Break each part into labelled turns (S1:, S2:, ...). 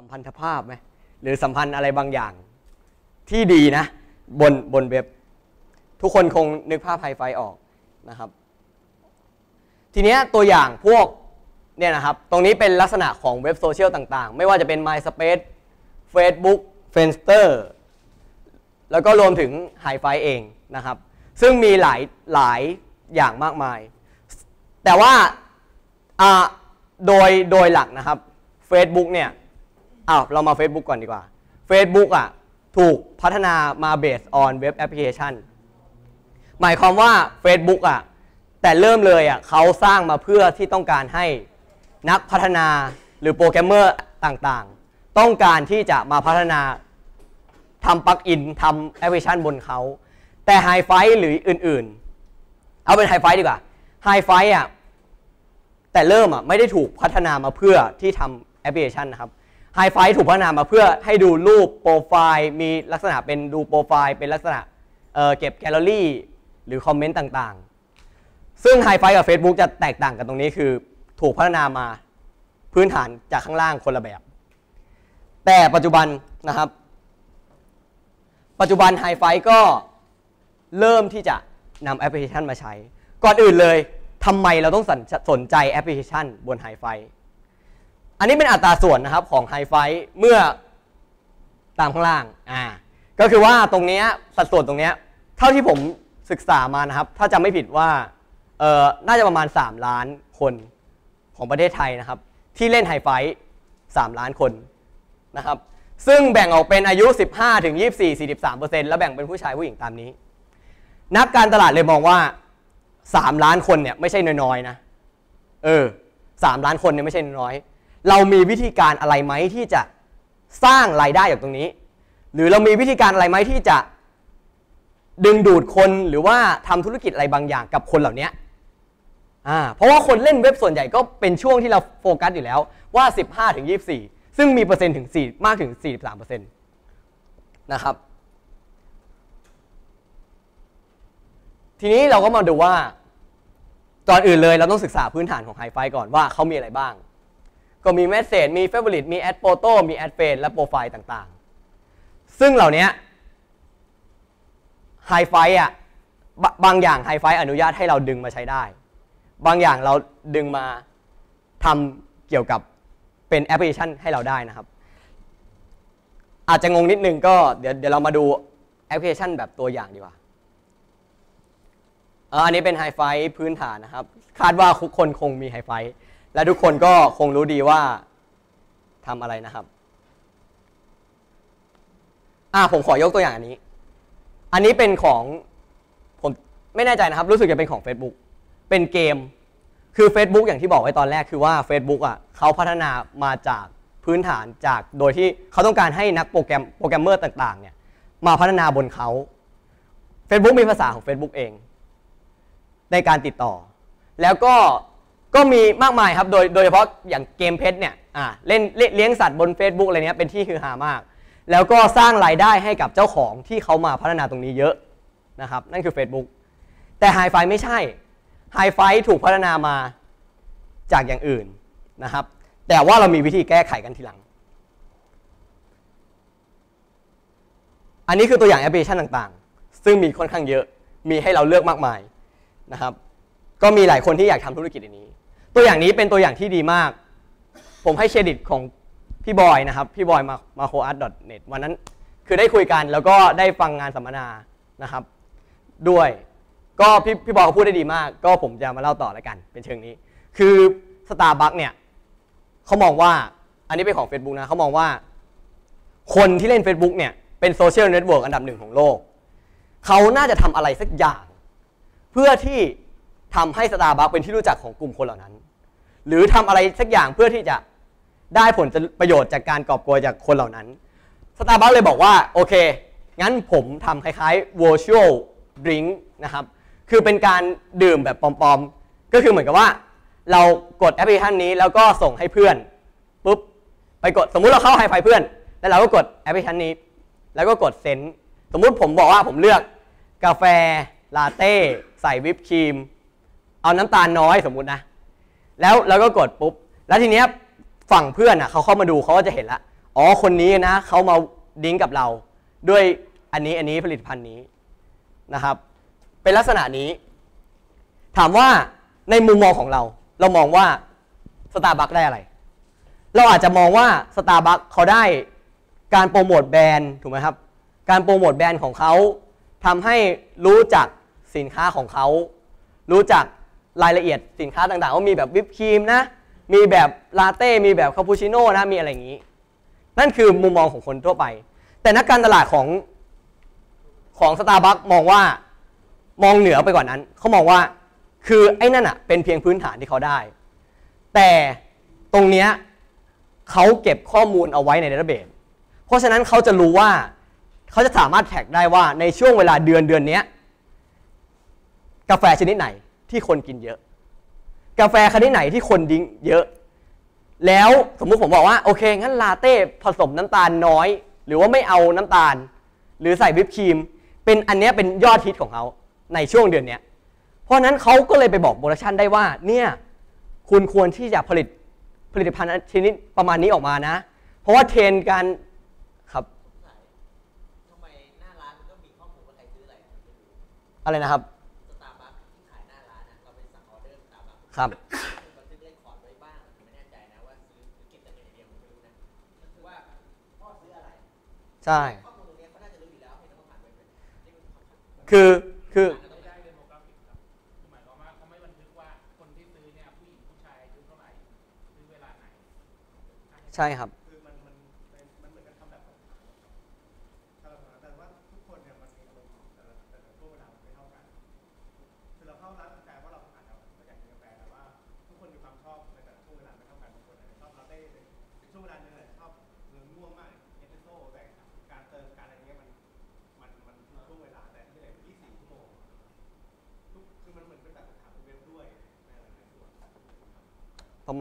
S1: สัมพันธภาพไหมหรือสัมพันธ์อะไรบางอย่างที่ดีนะบนบนเว็บ ทุกคนคงนึกภาพไฮไฟออกนะครับ ทีเนี้ยตัวอย่างพวกเนี่ยนะครับ ตรงนี้เป็นลักษณะของเว็บโซเชียลต่างๆ ไม่ว่าจะเป็น MySpace Facebook f e n s t e r แล้วก็รวมถึง h i f i เองนะครับ ซึ่งมีหลายหลายอย่างมากมาย แต่ว่าอ่าโดยโดยหลักนะครับ Facebook เนี่ย อ้าวเรามา Facebook ก่อนดีกว่า Facebook อะถูกพัฒนามา based on web application หมายความว่า Facebook อะแต่เริ่มเลยอะเขาสร้างมาเพื่อที่ต้องการให้นักพัฒนาหรือโปรแกรมเมอร์ต่างๆ ต้องการที่จะมาพัฒนาทำ plug-in ทำแอปพลิเคชันบนเขา แต่ไฮไฟหรืออื่นๆ เอาเป็นไฮไฟดีกว่าไฮไฟอะแต่เริ่มอะไม่ได้ถูกพัฒนามาเพื่อที่ทำแอปพลิเคชันนะครับ ไฮไฟถูกพัฒนามาเพื่อให้ดูรูปโปรไฟล์มีลักษณะเป็นดูโปรไฟล์เป็นลักษณะเก็บแกลเลอรี่หรือคอมเมนต์ต่างๆ ซึ่งไฮไฟกับ Facebook จะแตกต่างกันตรงนี้คือถูกพัฒนามาพื้นฐานจากข้างล่างคนละแบบ แต่ปัจจุบันนะครับ ปัจจุบันไฮไฟก็เริ่มที่จะนำแอปพลิเคชันมาใช้ ก่อนอื่นเลยทำไมเราต้องสนสนใจแอปพลิเคชันบนไฮไฟ อันนี้เป็นอัตราส่วนนะครับของไฮไฟเมื่อตามข้างล่างอ่าก็คือว่าตรงนี้สัดส่วนตรงนี้เท่าที่ผมศึกษามานะครับ ถ้าจำไม่ผิดว่าเออน่าจะประมาณ 3 ล้านคนของประเทศไทยนะครับ ที่เล่นไฮไฟ3ล้านคนนะครับ ซึ่งแบ่งออกเป็นอายุ 15 ถึง 24 43 แล้วแบ่งเป็นผู้ชายผู้หญิงตามนี้ นักการตลาดเลยมองว่า 3 ล้านคนเนี่ยไม่ใช่น้อยๆนะ เออ 3 ล้านคนเนี่ยไม่ใช่น้อย เรามีวิธีการอะไรไหมที่จะสร้างรายได้จากตรงนี้ หรือเรามีวิธีการอะไรไหมที่จะดึงดูดคนหรือว่าทำธุรกิจอะไรบางอย่างกับคนเหล่านี้อ่าเพราะว่าคนเล่นเว็บส่วนใหญ่ก็เป็นช่วงที่เราโฟกัสอยู่แล้วว่า 15ถึง24 ซึ่งมีเปอร์เซ็นต์ถึง 4 มากถึง 43เปอร์เซ็นต์นะครับ ทีนี้เราก็มาดูว่าก่อนอื่นเลยเราต้องศึกษาพื้นฐานของไฮไฟก่อนว่าเขามีอะไรบ้าง ก็มี m e s s a g e มี Favorite มี Add Photo มี Add Friend และโปรไฟล์ต่างๆ ซึ่งเหล่านี้ไฮไฟอะบางอย่างไฮไฟอนุญาตให้เราดึงมาใช้ได้ บางอย่างเราดึงมาทำเกี่ยวกับเป็นแอปพลิเคชันให้เราได้นะครับ อาจจะงงนิดนึงก็เดี๋ยวเดี๋ยวเรามาดูแอปพลิเคชันแบบตัวอย่างดีกว่าอันนี้เป็นไฮไฟพื้นฐานนะครับ คาดว่าทุกคนคงมีไฮไฟ และทุกคนก็คงรู้ดีว่าทำอะไรนะครับ อ่าผมขอยกตัวอย่างอันนี้ อันนี้เป็นของผมไม่แน่ใจนะครับ รู้สึกจะเป็นของ Facebook เป็นเกม คือ Facebook อย่างที่บอกไว้ตอนแรกคือว่า Facebook อะเขาพัฒนามาจากพื้นฐานจากโดยที่เขาต้องการให้นักโปรแกรมโปรแกรมเมอร์ต่างๆเนี่ยมาพัฒนาบนเขา Facebook มีภาษาของ Facebook เอง ในการติดต่อ แล้วก็ ก็มีมากมายครับ โดยโดยเฉพาะอย่างเกมเพชรเนี่ยอ่าเล่นเลี้ยงสัตว์บน Facebook อะไรเนี้ยเป็นที่ฮือฮามาก แล้วก็สร้างรายได้ให้กับเจ้าของที่เขามาพัฒนาตรงนี้เยอะนะครับ นั่นคือ Facebook แต่ h i f i ไม่ใช่ h i f i ถูกพัฒนามาจากอย่างอื่นนะครับ แต่ว่าเรามีวิธีแก้ไขกันทีหลัง อันนี้คือตัวอย่างแอปพลิเคชันต่างๆ ซึ่งมีค่อนข้างเยอะมีให้เราเลือกมากมายนะครับ ก็มีหลายคนที่อยากทำธุรกิจอันนี้ ตัวอย่างนี้เป็นตัวอย่างที่ดีมาก ผมให้เครดิตของพี่บอยนะครับ พี่บอยมามาโคอาร์ตเน็ตวันนั้นคือได้คุยกันแล้วก็ได้ฟังงานสัมมนานะครับ ด้วยก็พี่พี่บอยพูดได้ดีมาก ก็ผมจะมาเล่าต่อแล้วกัน เป็นเชิงนี้ คือสตาร์บัคเนี่ยเขามองว่าอันนี้เป็นของ Facebook นะเขามองว่า คนที่เล่น Facebook เนี่ยเป็นโซเชียลเน็ตเวิร์กอันดับหนึ่งของโลก เขาน่าจะทำอะไรสักอย่าง เพื่อที่ทำให้สตาร์บัคเป็นที่รู้จักของกลุ่มคนเหล่านั้น หรือทำอะไรสักอย่างเพื่อที่จะได้ผลประโยชน์จากการกอบโกยจากคนเหล่านั้นสตาร์บัคเลยบอกว่าโอเค งั้นผมทำคล้ายๆ virtual drink นะครับ คือเป็นการดื่มแบบปลอมๆ ก็คือเหมือนกับว่า เรากดแอปพลิเคชันนี้แล้วก็ส่งให้เพื่อนปุ๊บไปกดสมมุติเราเข้าไฮไฟเพื่อน แล้วเราก็กดแอปพลิเคชันนี้ แล้วก็กด send สมมุติผมบอกว่าผมเลือกกาแฟลาเต้ใส่วิปครีม เอาน้ำตาลน้อยสมมุตินะ แล้วเราก็กดปุ๊บ แล้วทีเนี้ยฝั่งเพื่อนอะเขาเข้ามาดูเขาก็จะเห็นละ อ๋อคนนี้นะเขามา drink กับเรา ด้วยอันนี้อันนี้ผลิตภัณฑ์นี้นะครับ เป็นลักษณะนี้ ถามว่าในมุมมองของเรา เรามองว่าสตาร์บัคได้อะไร เราอาจจะมองว่าสตาร์บัคเขาได้การโปรโมทแบรนด์ถูกไหมครับ การโปรโมทแบรนด์ของเขาทำให้รู้จักสินค้าของเขา รู้จัก รายละเอียดสินค้าต่างๆว่ามีแบบวิปครีมนะ มีแบบลาเต้ มีแบบคาปูชิโน่นะ มีอะไรอย่างนี้ นั่นคือมุมมองของคนทั่วไป แต่นักการตลาดของของสตาร์บัคมองว่ามองเหนือไปกว่านั้น เขามองว่าคือไอ้นั่นอะเป็นเพียงพื้นฐานที่เขาได้ แต่ตรงเนี้ยเขาเก็บข้อมูลเอาไว้ใน database เพราะฉะนั้นเขาจะรู้ว่าเขาจะสามารถ track ได้ว่าในช่วงเวลาเดือนเดือนนี้กาแฟชนิดไหน ที่คนกินเยอะ กาแฟชนิดไหนที่คน drink เยอะ แล้วสมมุติผมบอกว่าโอเค งั้นลาเต้ผสมน้ำตาลน้อย หรือว่าไม่เอาน้ำตาล หรือใส่วิปครีม เป็นอันนี้เป็นยอดฮิตของเขาในช่วงเดือนนี้เพราะนั้นเขาก็เลยไปบอกโปรดักชันได้ว่าเนี่ยคุณควรที่จะผลิตผลิตภัณฑ์ชนิดประมาณนี้ออกมานะ เพราะว่าเทรนการครับ
S2: ทำไมหน้าร้านมันก็มีข้อมูลว่าใครซื้ออะไรไม่รู้
S1: อะไรนะครับ
S2: ครับ
S1: บั
S2: นทึกเลขคอร์ดไว้บ้างไม่แน่ใจนะว่คือหรือเก็บแต่เงินอเดียผมไม่รู้นะคือว่าพ่อคืออะไร
S1: ใช่
S2: ข้อมูลตรงเนี้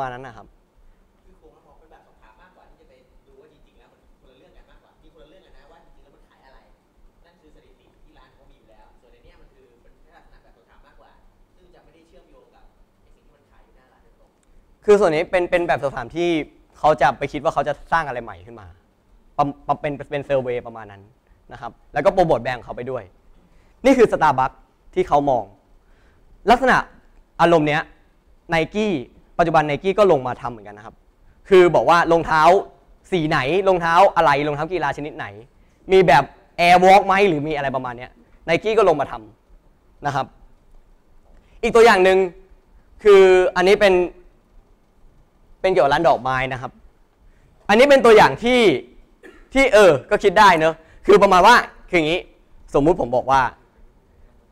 S2: มา
S3: ณนั้นนะครับ
S1: คื
S2: อคงมองเป็นแบบสอบถามมากกว่าที่จะไปดูว่าจริงๆแล้วมันคนละเรื่องกันมากกว่ามีคนละเรื่องกันนะว่าจริงๆแล้วมันขายอะไร นั่นคือสถิติที่ร้านเขามีอยู่แล้ว ส่วนในเนี้ยมันคือเป็นลักษณะแบบสอบถามมากกว่า ซึ่งจะไม่ได้เชื่อมโยงกับไอ้สิ่งที่มันขายอยู่หน้าร้านโดยตรง
S1: คือส่วนนี้เป็นเป็นแบบสอบถามที่เขาจะไปคิดว่าเขาจะสร้างอะไรใหม่ขึ้นมาประประเป็นเป็นเซอร์เวย์ประมาณนั้นนะครับ แล้วก็โปรโมทแบรนด์ของเขาไปด้วย นี่คือสตาร์บัคที่เขามอง ลักษณะอารมณ์เนี้ยไนกี้ ปัจจุบันไนกี้ก็ลงมาทำเหมือนกันนะครับ คือบอกว่ารองเท้าสีไหนรองเท้าอะไรรองเท้ากีฬาชนิดไหน มีแบบแอร์วอล์กไหมหรือมีอะไรประมาณนี้ไนกี้ก็ลงมาทำนะครับ อีกตัวอย่างหนึ่งคืออันนี้เป็นเป็นเกี่ยวกับร้านดอกไม้นะครับ อันนี้เป็นตัวอย่างที่ที่เออ ก็คิดได้เนอะคือประมาณว่าคืออย่างนี้ สมมุติผมบอกว่า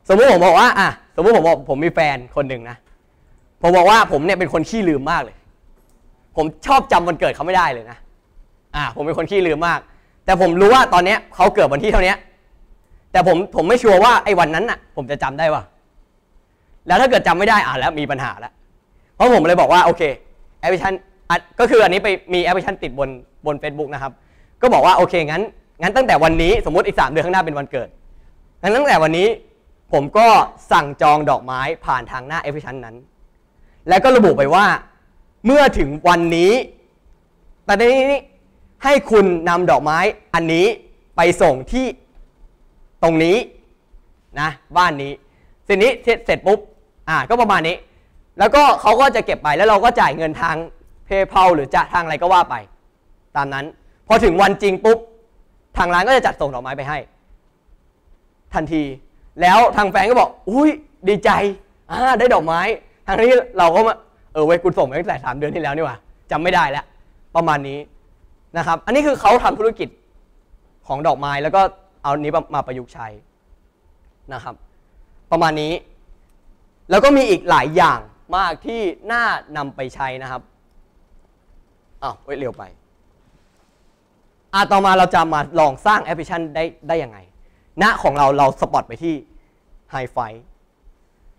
S1: สมมุติผมบอกว่าอะสมมุติผมบอกผมมีแฟนคนหนึ่งนะ ผมบอกว่าผมเนี่ยเป็นคนขี้ลืมมากเลย ผมชอบจำวันเกิดเขาไม่ได้เลยนะ อะผมเป็นคนขี้ลืมมาก แต่ผมรู้ว่าตอนเนี้ยเขาเกิดวันที่เท่าเนี้ยแต่ผมผมไม่ชัวร์ว่าไอ้วันนั้นน่ะ ผมจะจำได้ว่าแล้วถ้าเกิดจำไม่ได้อะแล้วมีปัญหาแล้ว เพราะผมเลยบอกว่าโอเคแอปพลิเคชันอะก็คืออันนี้ไปมีแอปพลิเคชันติดบนบน Facebook นะครับ ก็บอกว่าโอเคงั้นงั้นตั้งแต่วันนี้สมมติอีก 3 เดือนข้างหน้าเป็นวันเกิดงั้นตั้งแต่วันนี้ผมก็สั่งจองดอกไม้ผ่านทางหน้าแอปพลิเคชันนั้น แล้วก็ระบุไปว่า เมื่อถึงวันนี้แต่ในนี้ให้คุณนำดอกไม้อันนี้ไปส่งที่ตรงนี้นะบ้านนี้ทีนี้เสร็จเสร็จปุ๊บอ่าก็ประมาณนี้ แล้วก็เขาก็จะเก็บไปแล้วเราก็จ่ายเงินทางเพย์เพาหรือจะทางอะไรก็ว่าไป ตามนั้น พอถึงวันจริงปุ๊บทางร้านก็จะจัดส่งดอกไม้ไปให้ ทันที แล้วทางแฟนก็บอก อุ้ยดีใจอ่าได้ดอกไม้ ทางนี้เราก็มาเออเว้ยกูส่งไปตั้งแต่สามเดือนที่แล้วนี่ว่าจำไม่ได้แล้ว ประมาณนี้นะครับ อันนี้คือเขาทำธุรกิจของดอกไม้แล้วก็เอานี้มาประยุกต์ใช้นะครับ ประมาณนี้ แล้วก็มีอีกหลายอย่างมากที่น่านำไปใช้นะครับอ้าวเว้ยเร็วไปอะต่อมาเราจะมาลองสร้างแอปพลิเคชันได้ได้ยังไงณของเราเราสปอตไปที่ Hi Fi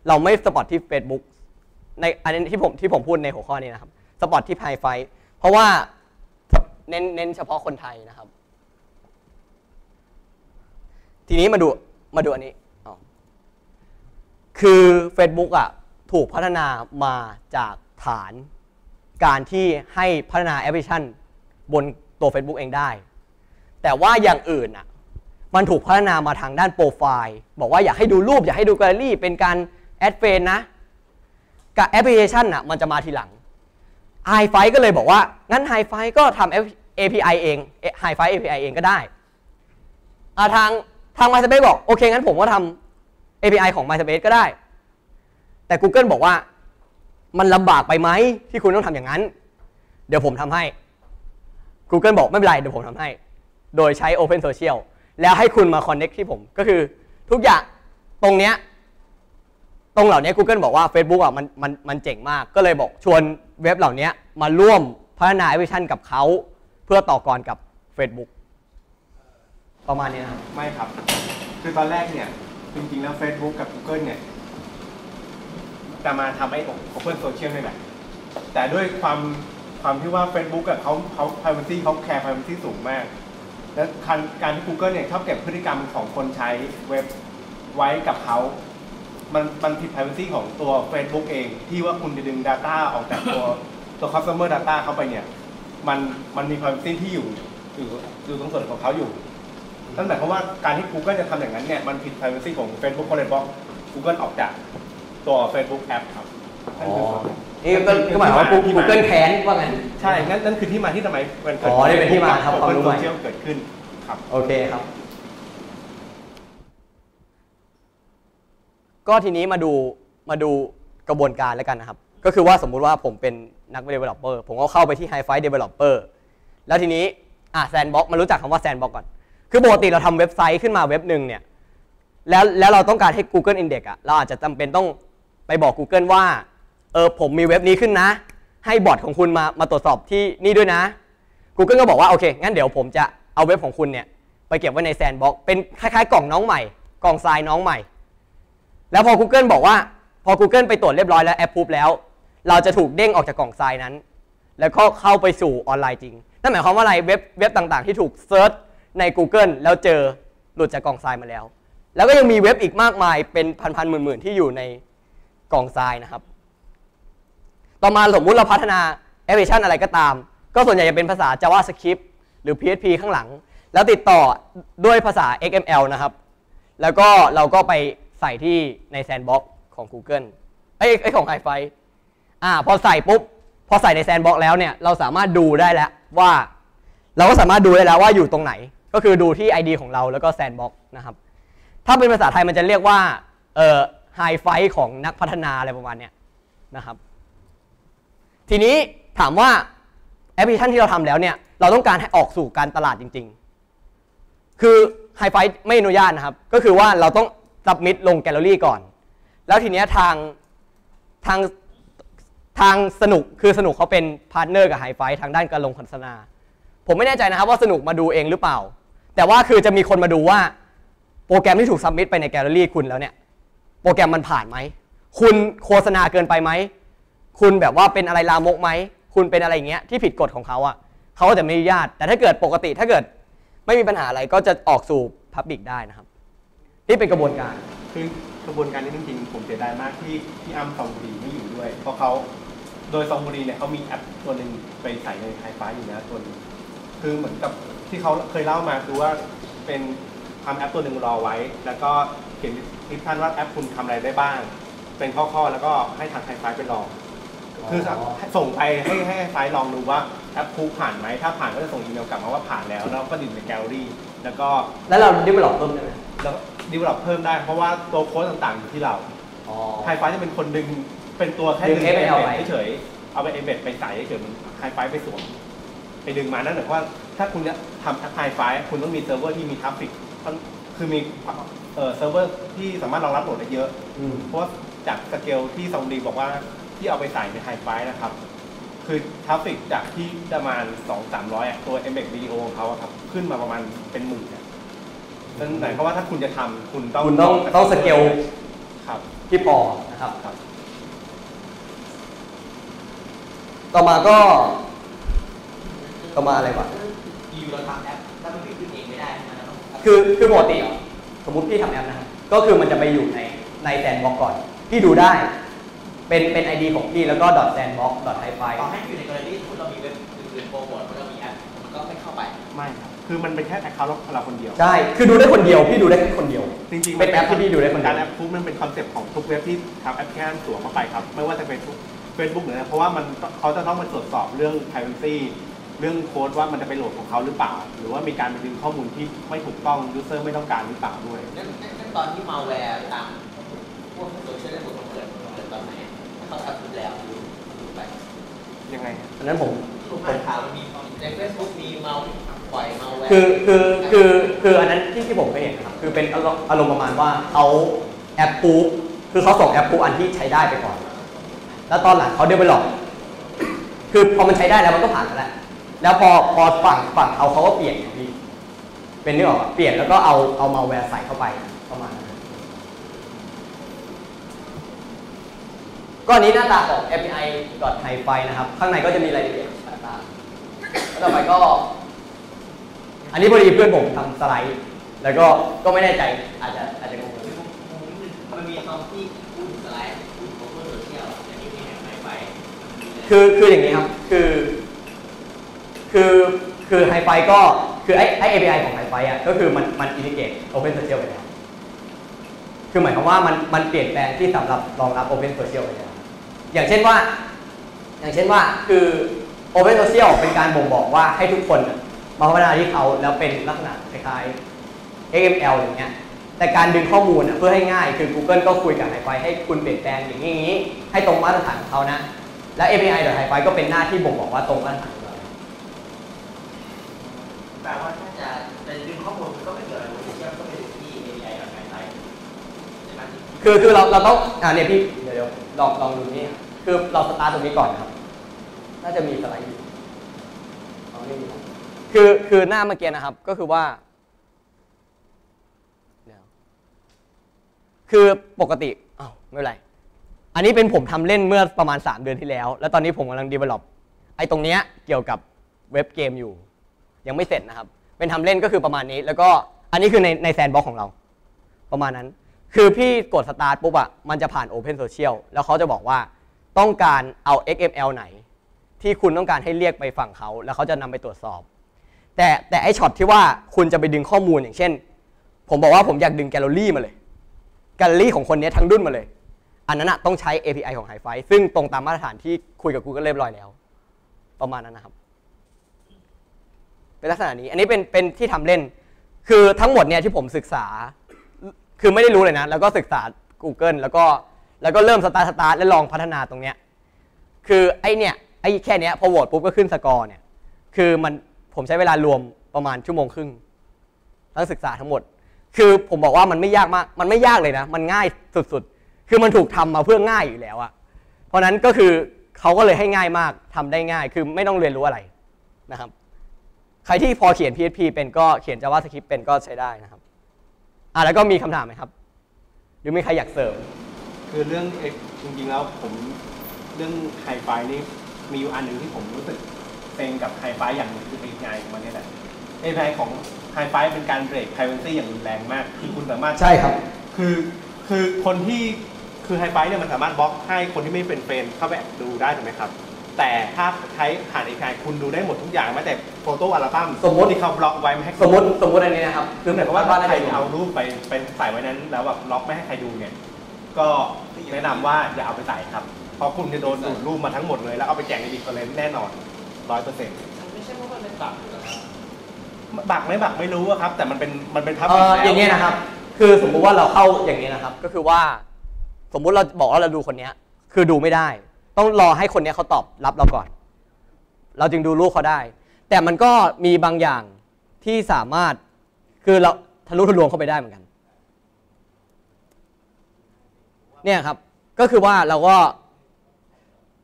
S1: เราไม่สปอตที่ Facebook ในอันนี้ที่ผมที่ผมพูดในหัวข้อนี้นะครับสปอตที่ Hi Fi เพราะว่าเน้นเน้นเฉพาะคนไทยนะครับ ทีนี้มาดูมาดูอันนี้คือ Facebook อะถูกพัฒนามาจากฐานการที่ให้พัฒนาแอปพลิเคชันบนตัว Facebook เองได้ แต่ว่าอย่างอื่นอะมันถูกพัฒนามาทางด้านโปรไฟล์ บอกว่าอยากให้ดูรูป อยากให้ดูแกลเลอรี่เป็นการ add friend นะ กับแอปพลิเคชันอะมันจะมาทีหลัง Hi5 ก็เลยบอกว่า งั้น Hi5 ก็ทำ API เอง h i f i API เองก็ได้อาทางทาง MySpace บอก โอเค งั้นผมก็ทำ API ของ MySpace ก็ได้ แต่ Google บอกว่ามันลำบากไปไหมที่คุณต้องทำอย่างนั้น เดี๋ยวผมทำให้ Google บอกไม่เป็นไร เดี๋ยวผมทำให้ โดยใช้ Open Social แล้วให้คุณมา Connect ที่ผม ก็คือทุกอย่างตรงเนี้ย ตรงเหล่านี้ Google บอกว่า Facebook อะมันมันมันเจ๋งมาก ก็เลยบอกชวนเว็บเหล่านี้มาร่วมพัฒนาแอปพลิเคชันกับเขาเพื่อต่อกรกับ Facebook ประมาณนี้นะครับ
S3: ไม่ครับ คือตอนแรกเนี่ย จริงๆแล้ว Facebook กับ Google เนี่ย จะมาทำไอ้ Open Social นี่แหละแต่ด้วยความความที่ว่า Facebook กับเขาเขา privacy เขาแคร์ privacy สูงมาก แล้วการการที่ Google เนี่ยชอบเก็บพฤติกรรมของคนใช้เว็บไว้กับเขา มันมันผิด privacy ของตัว Facebook เอง ที่ว่าคุณจะดึง Data ออกจากตัวตัว customer data เข้าไปเนี่ย มันมันมี privacy ที่อยู่อยู่อยู่ตรงส่วนของเขาอยู่นั่นหมายความว่าการที่ Google จะทำอย่างนั้นเนี่ยมันผิด privacy ของ Facebook เขาเลยบล็อก Google ออกจากตัว Facebook App ครับนั่นคือส่วน
S1: นี่ก็ก็หมายความว่า
S3: ที่มา
S1: Google แค้นว่างั้น
S3: ใช่ งั้นนั่นคือที่มาที่ทำไมมันเกิด
S1: อ๋อนี่เป็นที่มาครับความรู้ใหม่
S3: โซเชียลเกิดขึ้นครับ
S1: โอเคครับ ก็ทีนี้มาดูมาดูกระบวนการแล้วกันนะครับ ก็คือว่าสมมุติว่าผมเป็นนัก developer ผมก็เข้าไปที่ Hi-Fi Developer แล้วทีนี้อะ Sandbox มารู้จักคำว่า Sandbox ก่อน คือปกติเราทำเว็บไซต์ขึ้นมาเว็บหนึ่งเนี่ยแล้วแล้วเราต้องการให้ Google Index อะเราอาจจะจำเป็นต้องไปบอก Google ว่าเออผมมีเว็บนี้ขึ้นนะ ให้บอทของคุณมามาตรวจสอบที่นี่ด้วยนะ Google ก็บอกว่าโอเค งั้นเดี๋ยวผมจะเอาเว็บของคุณเนี่ยไปเก็บไว้ใน sandbox เป็นคล้ายๆ กล่องน้องใหม่ กล่องทรายน้องใหม่ แล้วพอ Google บอกว่าพอ Google ไปตรวจเรียบร้อยแล้วแอปพูบแล้ว เราจะถูกเด้งออกจากกล่องทรายนั้น แล้วก็เข้าไปสู่ออนไลน์จริงนั่นหมายความว่าอะไรเว็บเว็บต่างๆ ที่ถูก search ใน Google แล้วเจอหลุดจากกล่องทรายมาแล้ว แล้วก็ยังมีเว็บอีกมากมายเป็นพันๆหมื่นๆที่อยู่ในกล่องทรายนะครับ ต่อมาสมมุติเราพัฒนาแอปพลิเคชันอะไรก็ตาม ก็ส่วนใหญ่จะเป็นภาษา JavaScript หรือ PHP ข้างหลัง แล้วติดต่อด้วยภาษา XML นะครับ แล้วก็เราก็ไป ใส่ที่ใน Sandbox ของ Google เอ้ยเอ้ของ Hi-Fi อ่าพอใส่ปุ๊บ พอใส่ใน Sandbox แล้วเนี่ยเราสามารถดูได้แล้วว่า เราก็สามารถดูได้แล้วว่าอยู่ตรงไหน ก็คือดูที่ ID ของเราแล้วก็ Sandbox นะครับ ถ้าเป็นภาษาไทยมันจะเรียกว่าเอ่อ Hi-Fi ของนักพัฒนาอะไรประมาณเนี้ยนะครับ ทีนี้ถามว่าแอปพลิเคชันที่เราทำแล้วเนี่ยเราต้องการให้ออกสู่การตลาดจริง ๆ คือ Hi-Fi ไม่อนุญาตนะครับ ก็คือว่าเราต้อง submit ลงแกลเลอรี่ก่อน แล้วทีเนี้ยทางทางทางสนุกคือสนุกเขาเป็นพาร์ทเนอร์กับ Hi-Fi ทางด้านการลงโฆษณา ผมไม่แน่ใจนะครับว่าสนุกมาดูเองหรือเปล่า แต่ว่าคือจะมีคนมาดูว่า โปรแกรมที่ถูก submit ไปในแกลเลอรี่คุณแล้วเนี่ยโปรแกรมมันผ่านไหม คุณโฆษณาเกินไปไหม คุณแบบว่าเป็นอะไรลามกไหม คุณเป็นอะไรอย่างเงี้ยที่ผิดกฎของเขาอะเขาก็จะไม่อนุญาต แต่ถ้าเกิดปกติถ้าเกิดไม่มีปัญหาอะไรก็จะออกสู่พับบิกได้นะครับ นี่เป็นกระบวนการ
S3: คือกระบวนการนี้จริงๆผมเสียดายมากที่ที่อ้ำซองบุรีไม่อยู่ด้วย เพราะเขาโดยซองบุรีเนี่ยเขามีแอปตัวหนึ่งไปใส่ในไฮไฟอยู่นะตัวหนึงคือเหมือนกับที่เขาเคยเล่ามาคือว่าเป็นทำแอปตัวหนึ่งรอไว้ แล้วก็เขียนทิปท่านว่าแอปคุณทำอะไรได้บ้าง เป็นข้อๆแล้วก็ให้ทางไฮไฟไปลอง คือส่งไปให้ให้ไฮไฟลองดูว่าแอปคูผ่านไหมถ้าผ่านก็จะส่งอีเมลกลับมาว่าผ่านแล้ว แล้วก็ดิ่งในแกลเลอรี่แล้วก็
S1: แล้วเราได้ไปหลอกต้นได้ไหม
S3: แล้ว ดีเวลลอปเพิ่มได้ เพราะว่าตัวโค้ดต่างๆอยู่ที่เรา
S1: อ๋อ
S3: ไฮไฟจะเป็นคนดึงเป็นตัวแค่
S1: ดึ
S3: ดึ
S1: ง
S3: ง
S1: FL ไป
S3: เฉยๆเอาไปเอเบดไปใส่เฉยๆมันไฮไฟไปสวมไปดึงมานั่นหมายความว่าถ้าคุณจะทำไฮไฟคุณต้องมีเซิร์ฟเวอร์ที่มี traffic คือมีเอ่อเซิร์ฟเวอร์ที่สามารถรองรับโหลดได้เยอะ
S1: อืม
S3: เพราะว่าจากสเกลที่ซองดีบอกว่าที่เอาไปใส่ในไฮไฟนะครับ คือ traffic จากที่ประมาณ 2 3 0 0อะตัว m อ็กวิดีโอของเขาอะครับ ขึ้นมาประมาณเป็นหมื่นอะ นั่นหมายความว่าถ้าคุณจะทำคุณต้อง
S1: คุณต้องต้องสเกล
S3: ครับ
S1: ที่พอนะครับ
S3: ครับ
S1: ต่อมาก็ ต่อมาอะไรวะ
S2: อยู่เราทำแอปถ้ามันไม่ขึ้นเองไม่ได้มันจะต้อง
S1: คือคือปกติอะสมมติพี่ทำแอปนะครับก็คือมันจะไปอยู่ในใน sandbox ก่อนพี่ดูได้ เป็นเป็น ID ของพี่แล้วก็ .sandbox .hi5
S2: ต่อให้อยู่ในกรณีที่เรามีเว็บอื่นๆโปรโมทมันก็มีแอปมันก็ไม่เข้าไป
S3: ไม่ครับ คือมันเป็นแค่ account เราคนเดียว
S1: ใช่ คือดูได้คนเดียว พี่ดูได้แค่คนเดียว
S3: จริงๆ
S1: เป็นแอปที่พี่ดูได้คนเดียว
S3: การแอปพูมันเป็นคอนเซ็ปต์ของทุกเว็บที่ทำแอปพลิเคชันสวมเข้าไปครับ ไม่ว่าจะเป็นเฟซบุ๊กหรืออะไรเพราะว่ามันเขาจะต้องมาตรวจสอบเรื่อง privacy เรื่องโค้ดว่ามันจะไปโหลดของเขาหรือเปล่า หรือว่ามีการไปดึงข้อมูลที่ไม่ถูกต้อง user ไม่ต้องการหรือเปล่าด้วย
S2: นั่นนั่นนั่นตอนที่มาแวร์ตามพวกโซเชียลเน็ตเวิร์กมันเกิดมันเกิดตอนไหนเขาทำแล้วดูไป
S3: ยังไงฮะ
S1: อันนั้นผม
S2: ผมอ่านข่าวมันมีในเฟซบุ๊กมีเมา ปล่อยมาแว
S1: คือคือคือคืออันนั้นที่ที่ผมเคยเห็นนะครับคือเป็นอารมณ์อารมณ์ประมาณว่าเขาแอปปูคือเขาส่งแอปปูอันที่ใช้ได้ไปก่อน แล้วตอนหลังเขาเดเวลลอปคือพอมันใช้ได้แล้วมันก็ผ่านแล้วแล้วพอพอฝั่งฝั่งเขาเขาก็เปลี่ยนพี่เป็นนึกออกเปลี่ยนแล้วก็เอาเอามาแวร์ใส่เข้าไปประมาณนั้นก็อันนี้หน้าตาของ API .hi f i นะครับ ข้างในก็จะมีรายละเอียดต่างๆแล้วต่อไปก็ อันนี้พอดีเพื่อนผมทำสไลด์ แล้วก็ก็ไม่แน่ใจอาจจะอาจจะงง
S2: มันมีตอนที่พูดถึงสไลด์พูดถึงโซเชียลอันนี้มีแห่งไหนไป
S1: คือคืออย่างนี้ครับคือคือคือไฮไฟก็คือไอไอ้ API ของไฮไฟอะก็คือมันมันอินทิเกรต Open Social ไปแล้วคือหมายความว่ามันมันเปลี่ยนแปลงที่สำหรับรองรับ Open Social ไปแล้วอย่างเช่นว่า อย่างเช่นว่าคือ Open Social เป็นการบ่งบอกว่าให้ทุกคนน่ะ มาพัฒนาที่เขาแล้วเป็นลักษณะคล้ายๆ XML อย่างเงี้ยแต่การดึงข้อมูลน่ะเพื่อให้ง่ายคือ Google ก็คุยกับไฮไฟให้คุณเปลี่ยนแปลงอย่างนี้อย่างนี้ให้ตรงมาตรฐานของเขานะ และ API โดยไฮไฟก็เป็นหน้าที่บ่งบอกว่าตรงมาตรฐานของเรา
S2: แปลว่าถ้าจะจะดึงข้อมูลมันก็ไม่เกี่ยวอะไรกับโซเชียลก็ไปถึงที่ API กับไลน์ใช่ไหม
S1: คือคือเราเราต้องอ่าเนี่ยพี่เดี๋ยวเดี๋ยวลองลองดูนี่คือเราสตาร์ทตรงนี้ก่อนนะครับ น่าจะมีสไลด์อยู่เอาไม่มี คือคือหน้าเมื่อกี้นะครับก็คือว่าเดี๋ยวคือปกติอ้าวไม่เป็นไร อันนี้เป็นผมทำเล่นเมื่อประมาณ 3 เดือนที่แล้ว แล้วตอนนี้ผมกำลัง develop ไอ้ตรงเนี้ยเกี่ยวกับเว็บเกมอยู่ ยังไม่เสร็จนะครับ เป็นทำเล่นก็คือประมาณนี้ แล้วก็อันนี้คือในใน sandbox ของเรา ประมาณนั้น คือพี่กดสตาร์ทปุ๊บอะมันจะผ่าน Open Social แล้วเขาจะบอกว่าต้องการเอา XML ไหน ที่คุณต้องการให้เรียกไปฝั่งเขา แล้วเขาจะนำไปตรวจสอบ แต่แต่ไอช็อตที่ว่าคุณจะไปดึงข้อมูลอย่างเช่น ผมบอกว่าผมอยากดึงแกลเลอรี่มาเลย แกลเลอรี่ของคนนี้ทั้งดุนมาเลย อันนั้นอะต้องใช้ API ของ Hi5 ซึ่งตรงตามมาตรฐานที่คุยกับ Google เรียบร้อยแล้ว ประมาณนั้นนะครับ เป็นลักษณะนี้ อันนี้เป็นเป็นที่ทำเล่น คือทั้งหมดเนี่ยที่ผมศึกษา คือไม่ได้รู้เลยนะ แล้วก็ศึกษา Google แล้วก็แล้วก็เริ่มสตาร์ทสตาร์ทและลองพัฒนาตรงเนี้ย คือไอเนี่ยไอแค่เนี้ยพอโหวตปุ๊บก็ขึ้นสกอร์เนี่ย คือมัน ผมใช้เวลารวมประมาณชั่วโมงครึ่งทั้งศึกษาทั้งหมด คือผมบอกว่ามันไม่ยากมาก มันไม่ยากเลยนะ มันง่ายสุดๆ คือมันถูกทำมาเพื่อง่ายอยู่แล้วอะเพราะนั้นก็คือเขาก็เลยให้ง่ายมากทำได้ง่าย คือไม่ต้องเรียนรู้อะไรนะครับ ใครที่พอเขียน PHP เป็นก็เขียน JavaScript เป็นก็ใช้ได้นะครับอะแล้วก็มีคำถามไหมครับ หรือมีใครอยากเสริม
S3: คือเรื่องจริงๆแล้วผมเรื่องไฮไฟนี่มีอยู่อันหนึ่งที่ผมรู้สึก เป็นกับไฮไฟอย่างหนึงคือ API ของมันนี่แหละ API ของไฮไฟเป็นการเบรก privacy อย่างรุนแรงมากคือคุณสามารถ
S1: ใช่ครับ
S3: คือคือคนที่คือไฮไฟเนี่ยมันสามารถบล็อกให้คนที่ไม่เป็น friend เข้าไปดูได้ถูกไหมครับ แต่ถ้าใช้ผ่าน API คุณดูได้หมดทุกอย่างแม้แต่ photo album
S1: สมมุติ
S3: ที่เขาบล็อกไว้ไม่ให้
S1: สมมติสมมติอันนี้นะครับ
S3: คือหมายความว่าถ้าใคร
S1: น่จะ
S3: เอารูปไปไปใส่ไว้นั้น แล้วแบบล็อกไม่ให้ใครดูเนี่ยก็แนะนำว่าอย่าเอาไปใส่ครับเพราะคุณจะโดนดูดรูปมาทั้งหมดเลยแล้วเอาไปแจกในดิสเพลนแน่นอน ร้อยเปอร์เซ็นต์
S2: มันไม่ใช่เพราะมันเป็น bug หรอกครับ
S3: bug ไม่ bug ไม่รู้อะครับ แต่มันเป็นมันเป็นทับ
S1: เอ่ออย่างนี้ยนะครับ คือสมมุติว่าเราเข้าอย่างนี้นะครับ ก็คือว่า สมมุติเราบอกว่าเราดูคนเนี้ย คือดูไม่ได้ ต้องรอให้คนเนี้ยเขาตอบรับเราก่อน เราจึงดูรูปเขาได้ แต่มันก็มีบางอย่างที่สามารถคือเราทะลุทะลวงเข้าไปได้เหมือนกัน เนี่ยครับ ก็คือว่าเราก็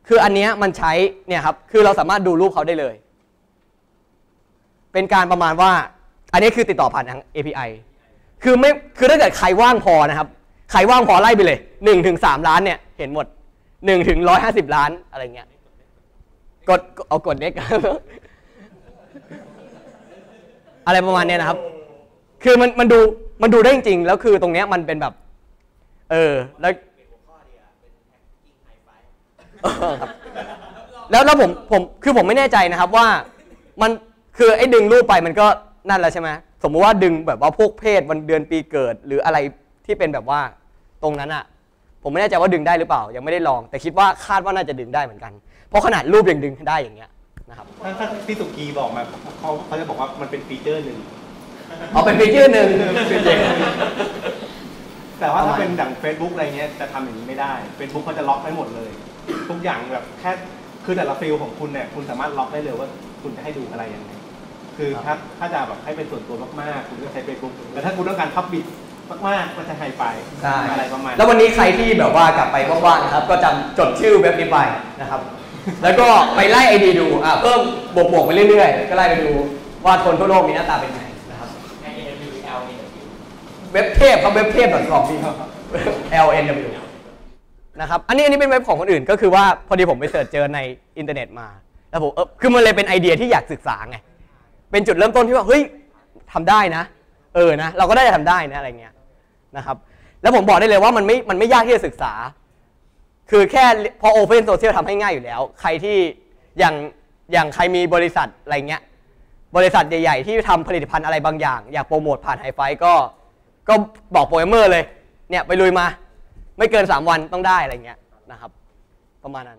S1: คืออันเนี้ยมันใช้เนี่ยครับคือเราสามารถดูรูปเขาได้เลย เป็นการประมาณว่า อันนี้คือติดต่อผ่านทาง API คือไม่คือถ้าเกิดใครว่างพอนะครับใครว่างพอไล่ไปเลย1ถึง3ล้านเนี่ยเห็นหมด1ถึง150ล้านอะไรเงี้ยกดเอากดเน็กอะไรประมาณเนี้ยนะครับ คือมันมันดูมันดูได้จริงๆแล้วคือตรงเนี้ยมันเป็นแบบ เออแล้ว แล้วแล้วผมผมคือผมไม่แน่ใจนะครับว่ามันคือไอ้ดึงรูปไปมันก็นั่นแล้วใช่ไหมสมมุติว่าดึงแบบว่าพวกเพศวันเดือนปีเกิด หรืออะไรที่เป็นแบบว่าตรงนั้นอะผมไม่แน่ใจว่าดึงได้หรือเปล่า ยังไม่ได้ลอง แต่คิดว่าคาดว่าน่าจะดึงได้เหมือนกัน เพราะขนาดรูปยังดึงได้อย่างเงี้ยนะครับ
S3: ถ้าถ้าพี่สุกีบอกมาเขาเขาจะบอกว่ามันเป็นฟีเจอร์หนึ่ง
S1: เอาเป็นฟีเจอร์หนึ่ง
S3: แต่ว่า
S1: ประ
S3: ถ้า
S1: มาณ
S3: เป็นดัง Facebook อะไรเงี้ยจะทำอย่างนี้ไม่ได้ Facebook เขาจะล็อกไว้หมดเลย ทุกอย่างแบบแค่คือแต่ละฟิลของคุณเนี่ยคุณสามารถล็อกได้เลยว่าคุณจะให้ดูอะไรยังไงคือถ้าถ้าจะแบบให้เป็นส่วนตัวมากๆ คุณก็ใช้ Facebook แต่ถ้าคุณต้องการพับบิดมากๆก็จะไฮไฟ
S1: ใช่
S3: อะไรประมาณ
S1: แล้ววันนี้ใครที่แบบว่ากลับไปว่างๆนะครับ ก็จำจดชื่อเว็บนี้ไปนะครับ แล้วก็ไปไล่ไอดีดูอะเพิ่มบวกบวกๆไปเรื่อยๆ ก็ไล่ไปดูว่าคนทั่วโลกมีหน้าตาเป็นไงนะครับ
S2: ใน AW L เนี่ย
S1: เว็บเทพครับเว็บเทพ .com พี่ครับ LNW นะครับอันนี้อันนี้เป็นเว็บของคนอื่นก็คือว่าพอดีผมไป search เจอในอินเทอร์เน็ตมาแล้วผมเออคือมันเลยเป็นไอเดียที่อยากศึกษาไงเป็นจุดเริ่มต้นที่ว่าเฮ้ยทำได้นะ เออนะ เราก็ได้จะทำได้นะอะไรเงี้ยนะครับ แล้วผมบอกได้เลยว่ามันไม่มันไม่ยากที่จะศึกษา คือแค่พอ Open Social ทำให้ง่ายอยู่แล้ว ใครที่อย่างอย่างใครมีบริษัทอะไรเงี้ยบริษัทใหญ่ ๆ ที่ทำผลิตภัณฑ์อะไรบางอย่าง อยากโปรโมทผ่านไฮไฟก็ก็บอกโปรแกรมเมอร์เลยเนี่ยไปลุยมา ไม่เกิน 3 วันต้องได้อะไรเงี้ยนะครับ ประมาณนั้น